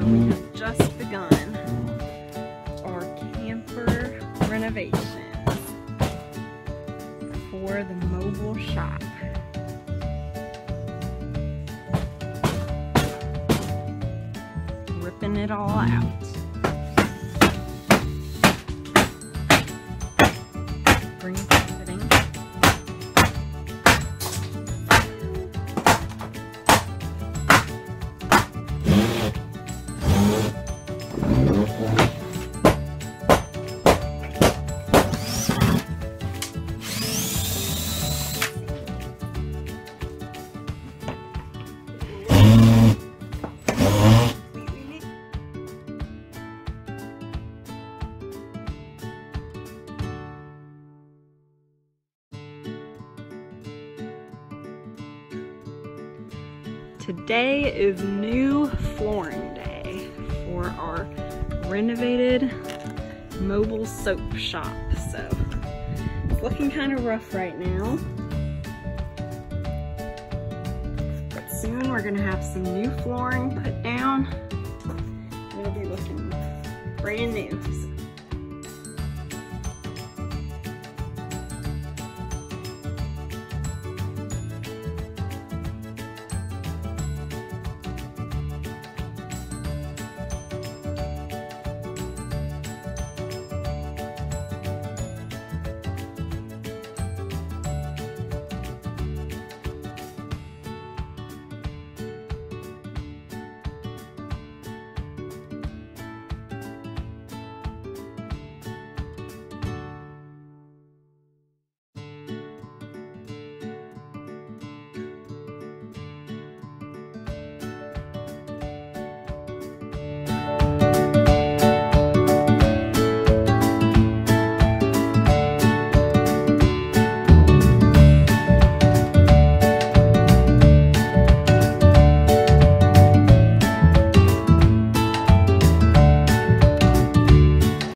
So we have just begun our camper renovations for the mobile shop. Ripping it all out. Bring it Today is new flooring day for our renovated mobile soap shop. So it's looking kind of rough right now. But soon we're gonna have some new flooring put down. It'll be looking brand new.